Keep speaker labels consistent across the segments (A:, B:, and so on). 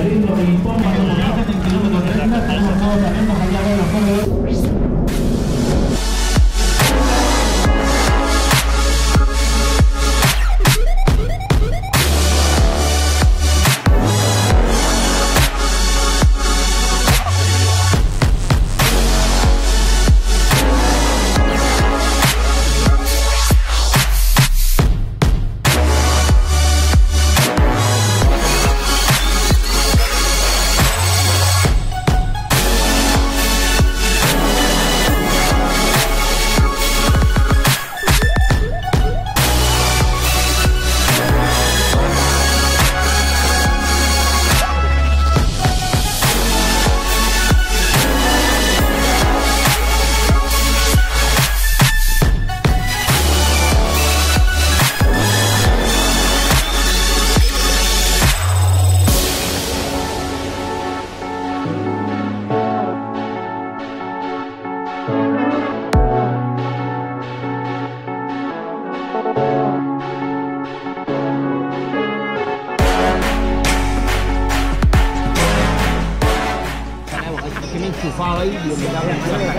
A: algoritmo que ahí y me cago en la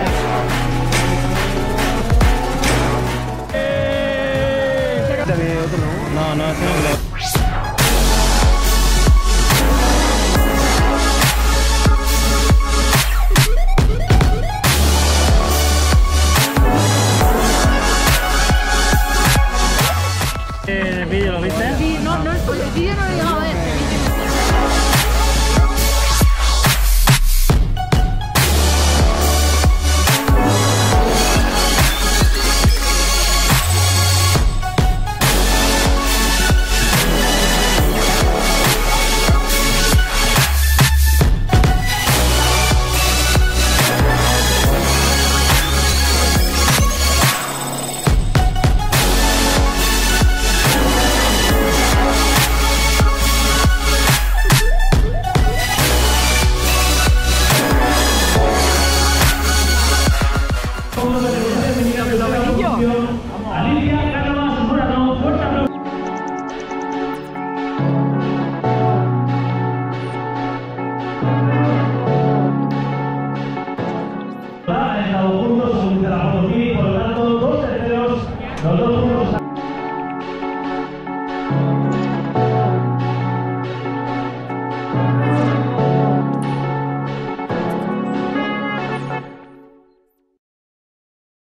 B: No, no, ese no. Eh, ¿El vídeo lo viste?
C: Sí, no, no, el vídeo no lo he llegado a ver.